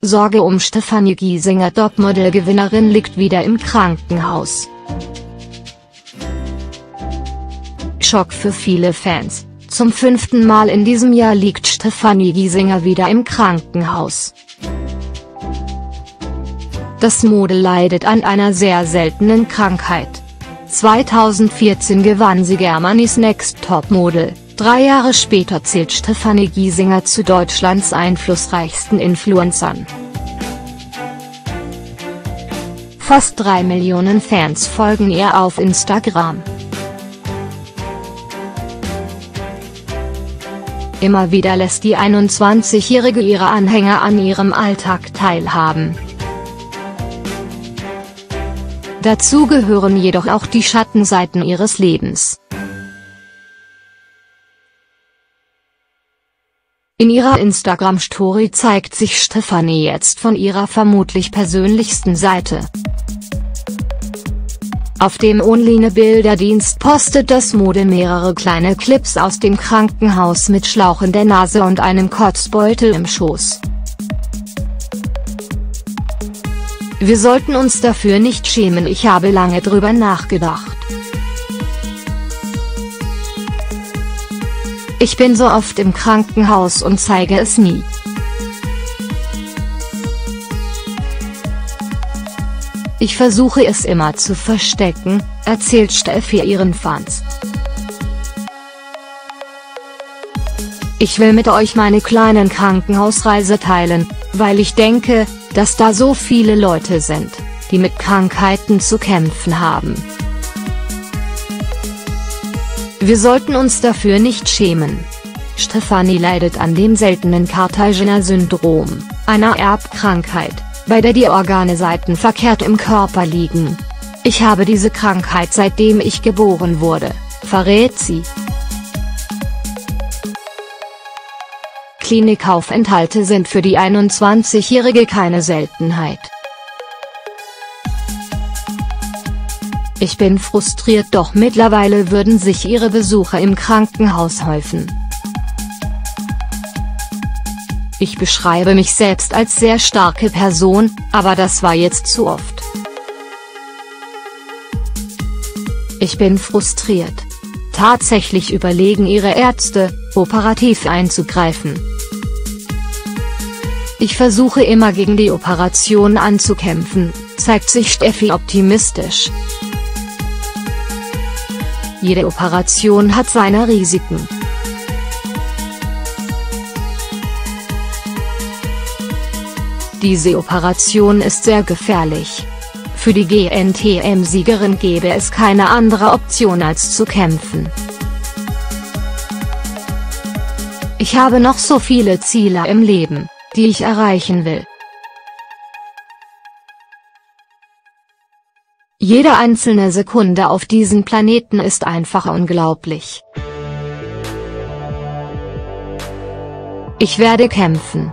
Sorge um Stefanie Giesinger Topmodel-Gewinnerin liegt wieder im Krankenhaus. Schock für viele Fans, zum fünften Mal in diesem Jahr liegt Stefanie Giesinger wieder im Krankenhaus. Das Model leidet an einer sehr seltenen Krankheit. 2014 gewann sie Germany's Next Topmodel. Drei Jahre später zählt Stefanie Giesinger zu Deutschlands einflussreichsten Influencern. Fast drei Millionen Fans folgen ihr auf Instagram. Immer wieder lässt die 21-Jährige ihre Anhänger an ihrem Alltag teilhaben. Dazu gehören jedoch auch die Schattenseiten ihres Lebens. In ihrer Instagram-Story zeigt sich Stefanie jetzt von ihrer vermutlich persönlichsten Seite. Auf dem Online-Bilderdienst postet das Model mehrere kleine Clips aus dem Krankenhaus mit Schlauch in der Nase und einem Kotzbeutel im Schoß. Wir sollten uns dafür nicht schämen ich habe lange drüber nachgedacht. Ich bin so oft im Krankenhaus und zeige es nie. Ich versuche es immer zu verstecken, erzählt Steffi ihren Fans. Ich will mit euch meine kleinen Krankenhausreise teilen, weil ich denke, dass da so viele Leute sind, die mit Krankheiten zu kämpfen haben. Wir sollten uns dafür nicht schämen. Stefanie leidet an dem seltenen Cartagena-Syndrom, einer Erbkrankheit, bei der die Organe seitenverkehrt im Körper liegen. Ich habe diese Krankheit seitdem ich geboren wurde, verrät sie. Klinikaufenthalte sind für die 21-Jährige keine Seltenheit. Ich bin frustriert doch mittlerweile würden sich ihre Besuche im Krankenhaus häufen. Ich beschreibe mich selbst als sehr starke Person, aber das war jetzt zu oft. Ich bin frustriert. Tatsächlich überlegen ihre Ärzte, operativ einzugreifen. Ich versuche immer gegen die Operation anzukämpfen, zeigt sich Steffi optimistisch. Jede Operation hat seine Risiken. Diese Operation ist sehr gefährlich. Für die GNTM-Siegerin gäbe es keine andere Option als zu kämpfen. Ich habe noch so viele Ziele im Leben, die ich erreichen will. Jede einzelne Sekunde auf diesem Planeten ist einfach unglaublich. Ich werde kämpfen.